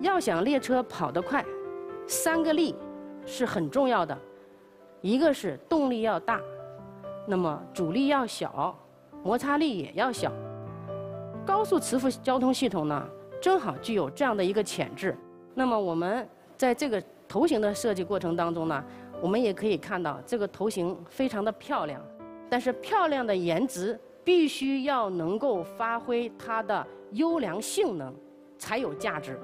要想列车跑得快，三个力是很重要的，一个是动力要大，那么阻力要小，摩擦力也要小。高速磁浮交通系统呢，正好具有这样的一个潜质。那么我们在这个头型的设计过程当中呢，我们也可以看到这个头型非常的漂亮，但是漂亮的颜值必须要能够发挥它的优良性能，才有价值。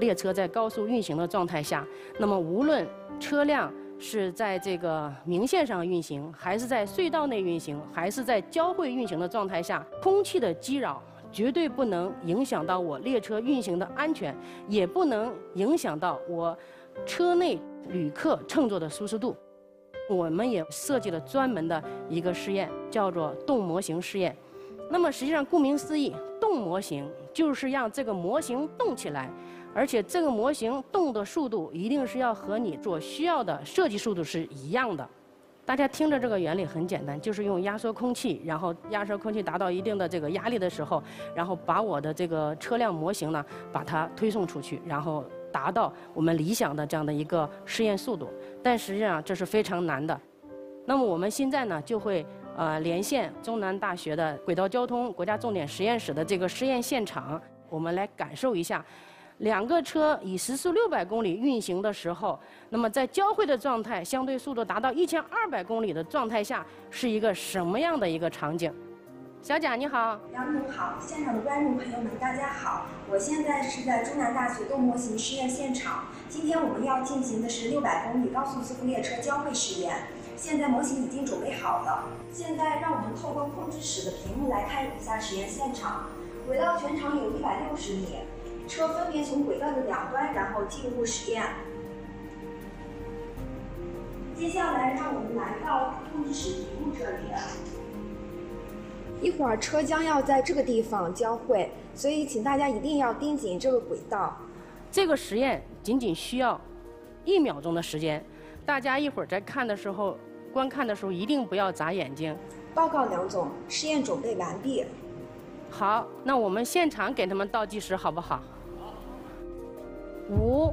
列车在高速运行的状态下，那么无论车辆是在这个明线上运行，还是在隧道内运行，还是在交汇运行的状态下，空气的激扰绝对不能影响到我列车运行的安全，也不能影响到我车内旅客乘坐的舒适度。我们也设计了专门的一个试验，叫做动模型试验。那么实际上，顾名思义，动模型就是让这个模型动起来。而且这个模型动的速度一定是要和你所需要的设计速度是一样的。大家听着，这个原理很简单，就是用压缩空气，然后压缩空气达到一定的这个压力的时候，然后把我的这个车辆模型呢，把它推送出去，然后达到我们理想的这样的一个试验速度。但实际上这是非常难的。那么我们现在呢，就会呃连线中南大学的轨道交通国家重点实验室的这个试验现场，我们来感受一下。两个车以时速六百公里运行的时候，那么在交汇的状态，相对速度达到一千二百公里的状态下，是一个什么样的一个场景？小贾你好，杨总好，现场的观众朋友们大家好，我现在是在中南大学动模型试验现场，今天我们要进行的是六百公里高速磁浮列车交汇实验，现在模型已经准备好了，现在让我们透过控制室的屏幕来看一下实验现场，轨道全长有一百六十米。车分别从轨道的两端，然后进入实验。接下来，让我们来到控制室屏幕这里。一会儿车将要在这个地方交汇，所以请大家一定要盯紧这个轨道。这个实验仅仅需要一秒钟的时间，大家一会儿在看的时候、观看的时候一定不要眨眼睛。报告梁总，实验准备完毕。好，那我们现场给他们倒计时，好不好？五、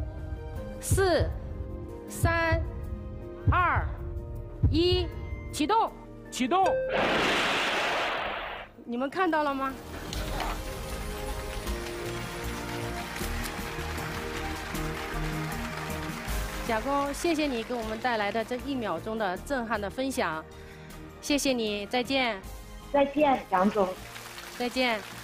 四、三、二、一，启动！启动！你们看到了吗？贾工，谢谢你给我们带来的这一秒钟的震撼的分享，谢谢你，再见。再见，杨总。再见。